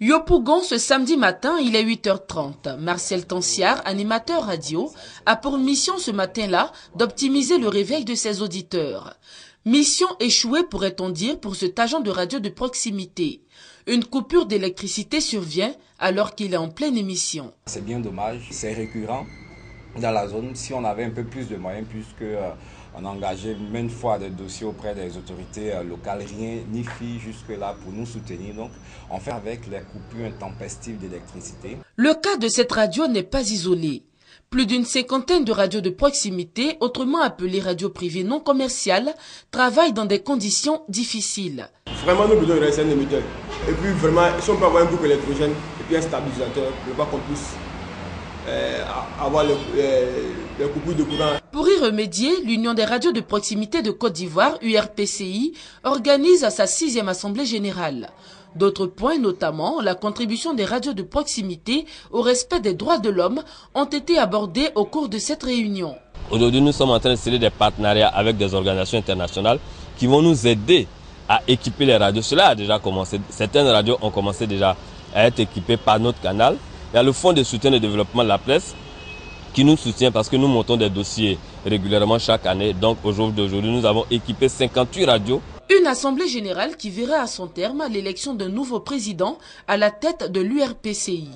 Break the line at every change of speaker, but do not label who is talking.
Yopougon, ce samedi matin, il est 8h30. Marcel Tansiard, animateur radio, a pour mission ce matin-là d'optimiser le réveil de ses auditeurs. Mission échouée, pourrait-on dire, pour cet agent de radio de proximité. Une coupure d'électricité survient alors qu'il est en pleine émission.
C'est bien dommage, c'est récurrent dans la zone. Si on avait un peu plus de moyens, puisque euh, on a engagé maintes fois des dossiers auprès des autorités euh, locales, rien n'y fit jusque-là pour nous soutenir. Donc, on fait avec les coupures intempestives d'électricité.
Le cas de cette radio n'est pas isolé. Plus d'une cinquantaine de radios de proximité, autrement appelées radios privées non commerciales, travaillent dans des conditions difficiles.
Vraiment, nous besoin de un émetteur. Et puis, vraiment, si on peut avoir un boucle électrogène et puis un stabilisateur, pour pas qu'on puisse euh, avoir les, les, coupures de courant.
Pour y remédier, l'Union des radios de proximité de Côte d'Ivoire, URPCI, organise sa sixième assemblée générale. D'autres points, notamment la contribution des radios de proximité au respect des droits de l'homme, ont été abordés au cours de cette réunion.
Aujourd'hui, nous sommes en train de sceller des partenariats avec des organisations internationales qui vont nous aider à équiper les radios. Cela a déjà commencé. Certaines radios ont commencé déjà à être équipées par notre canal. Il y a le Fonds de soutien et développement de la presse qui nous soutient parce que nous montons des dossiers régulièrement chaque année. Donc aujourd'hui, nous avons équipé 58 radios.
Une assemblée générale qui verra à son terme l'élection d'un nouveau président à la tête de l'URPCI.